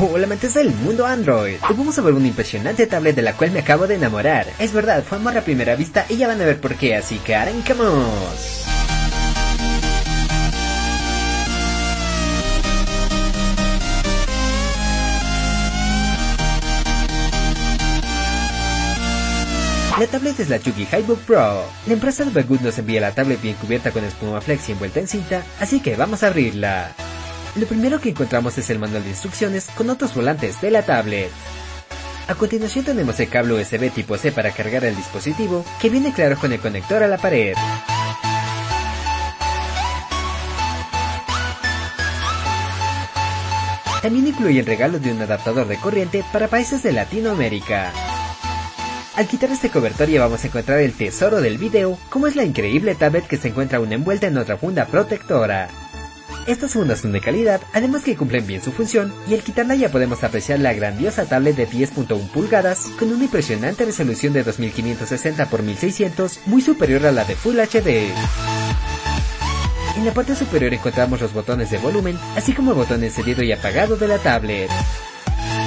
Hola amantes del mundo Android, hoy vamos a ver una impresionante tablet de la cual me acabo de enamorar. Es verdad, fue amor a primera vista y ya van a ver por qué, así que arrancamos. La tablet es la Chucky Highbook Pro. La empresa de Banggood nos envía la tablet bien cubierta con espuma flex y envuelta en cinta, así que vamos a abrirla. Lo primero que encontramos es el manual de instrucciones con otros volantes de la tablet. A continuación tenemos el cable USB tipo C para cargar el dispositivo, que viene claro con el conector a la pared. También incluye el regalo de un adaptador de corriente para países de Latinoamérica. Al quitar este cobertor ya vamos a encontrar el tesoro del video, como es la increíble tablet que se encuentra aún envuelta en otra funda protectora. Estas fundas son de calidad, además que cumplen bien su función, y al quitarla ya podemos apreciar la grandiosa tablet de 10.1 pulgadas, con una impresionante resolución de 2560 x 1600, muy superior a la de Full HD. En la parte superior encontramos los botones de volumen, así como el botón encendido y apagado de la tablet.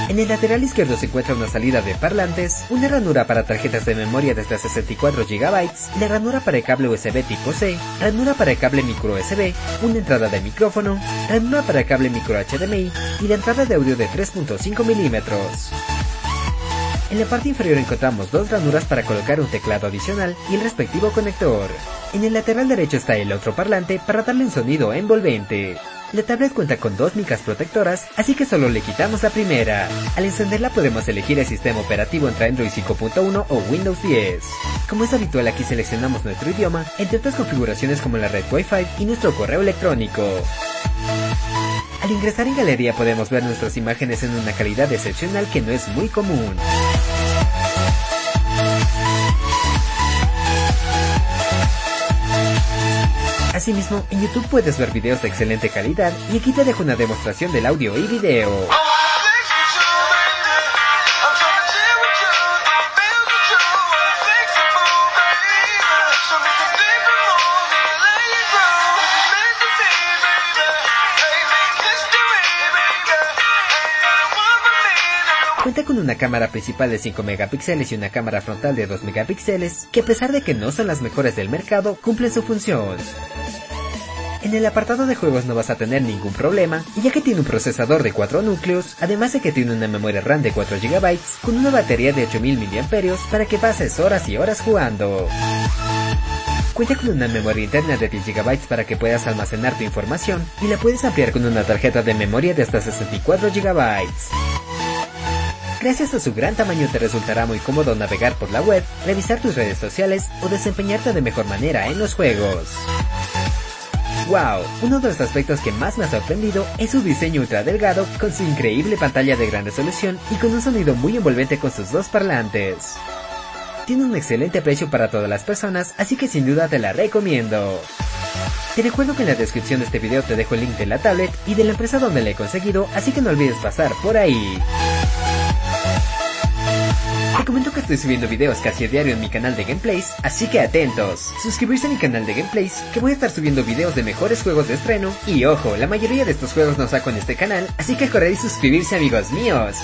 En el lateral izquierdo se encuentra una salida de parlantes, una ranura para tarjetas de memoria de hasta 64 GB, la ranura para el cable USB tipo C, ranura para el cable micro USB, una entrada de micrófono, ranura para el cable micro HDMI y la entrada de audio de 3.5 mm. En la parte inferior encontramos dos ranuras para colocar un teclado adicional y el respectivo conector. En el lateral derecho está el otro parlante para darle un sonido envolvente. La tablet cuenta con dos micas protectoras, así que solo le quitamos la primera. Al encenderla podemos elegir el sistema operativo entre Android 5.1 o Windows 10. Como es habitual aquí seleccionamos nuestro idioma, entre otras configuraciones como la red Wi-Fi y nuestro correo electrónico. Al ingresar en galería podemos ver nuestras imágenes en una calidad excepcional que no es muy común. Asimismo, en YouTube puedes ver videos de excelente calidad y aquí te dejo una demostración del audio y video. Cuenta con una cámara principal de 5 megapíxeles y una cámara frontal de 2 megapíxeles, que a pesar de que no son las mejores del mercado, cumplen su función. En el apartado de juegos no vas a tener ningún problema, ya que tiene un procesador de 4 núcleos, además de que tiene una memoria RAM de 4 GB, con una batería de 8000 mAh para que pases horas y horas jugando. Cuenta con una memoria interna de 10 GB para que puedas almacenar tu información y la puedes ampliar con una tarjeta de memoria de hasta 64 GB. Gracias a su gran tamaño te resultará muy cómodo navegar por la web, revisar tus redes sociales o desempeñarte de mejor manera en los juegos. ¡Wow! Uno de los aspectos que más me ha sorprendido es su diseño ultra delgado con su increíble pantalla de gran resolución y con un sonido muy envolvente con sus dos parlantes. Tiene un excelente precio para todas las personas, así que sin duda te la recomiendo. Te recuerdo que en la descripción de este video te dejo el link de la tablet y de la empresa donde la he conseguido, así que no olvides pasar por ahí. Comento que estoy subiendo videos casi a diario en mi canal de gameplays, así que atentos. Suscribirse a mi canal de gameplays, que voy a estar subiendo videos de mejores juegos de estreno. Y ojo, la mayoría de estos juegos no saco en este canal, así que corred y suscribirse amigos míos.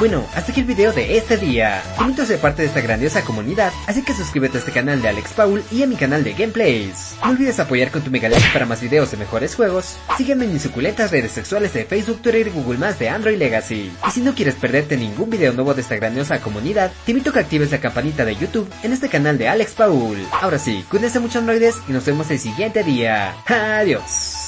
Bueno, hasta aquí el video de este día. Te invito a ser parte de esta grandiosa comunidad, así que suscríbete a este canal de Alex Paul y a mi canal de Gameplays. No olvides apoyar con tu mega para más videos de mejores juegos. Sígueme en mis suculentas redes sexuales de Facebook, Twitter y Google Más de Android Legacy. Y si no quieres perderte ningún video nuevo de esta grandiosa comunidad, te invito a que actives la campanita de YouTube en este canal de Alex Paul. Ahora sí, cuídense mucho androides y nos vemos el siguiente día. Adiós.